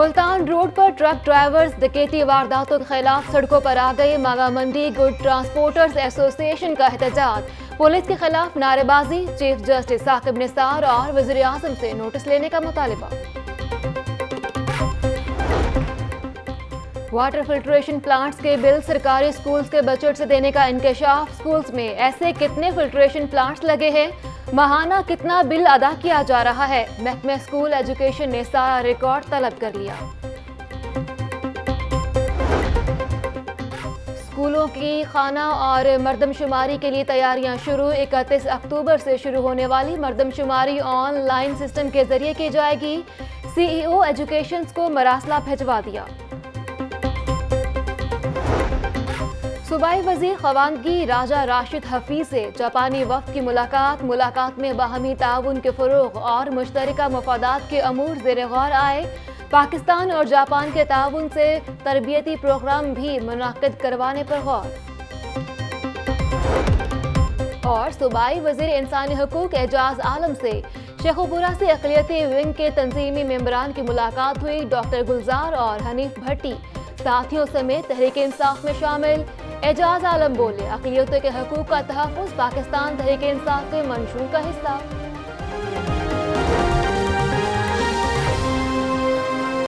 Multan road پر truck drivers دکیتی وارداتوں کے خلاف سڑکوں پر آ گئے ماگا منڈی گڈ ٹرانسپورٹرز ایسوسی ایشن کا احتجاج۔ پولیس کے خلاف نعرے بازی، چیف جسٹس ثاقب نثار اور وزیر اعظم سے نوٹس لینے کا مطالبہ۔ واٹر فلٹریشن پلانٹس کے بل سرکاری سکولز کے بجٹ سے دینے کا انکشاف۔ سکولز میں ایسے کتنے فلٹریشن پلانٹس لگے ہیں؟ ماہانہ کتنا بل ادا کیا جا رہا ہے؟ محکمہ سکول ایجوکیشن نے سارا ریکارڈ طلب کر لیا۔ سکولوں کی خانہ اور مردم شماری کے لیے تیاریاں شروع۔ اکتیس اکتوبر سے شروع ہونے والی مردم شماری آن لائن سسٹم کے ذریعے کی جائے گی۔ سی ای او ایجوکیشنز کو مراسلہ بھجوا دیا۔ صوبائی وزیر خواندگی راجہ راشد حفیظ سے جاپانی وفد کی ملاقات ملاقات میں باہمی تعاون کے فروغ اور مشترکہ مفادات کے امور زیر غور آئے۔ پاکستان اور جاپان کے تعاون سے تربیتی پروگرام بھی منعقد کروانے پر غور۔ اور صوبائی وزیر انسانی حقوق اعجاز عالم سے شیخوپورہ سے اقلیتی ونگ کے تنظیمی ممبران کی ملاقات ہوئی۔ ڈاکٹر گلزار اور حنیف بھٹی ساتھیوں سمیت تحریک انصاف میں شامل۔ اعجاز عالم بولے، اقلیتوں کے حقوق کا تحفظ، پاکستان تحریک انصاف کے منشور کا حصہ۔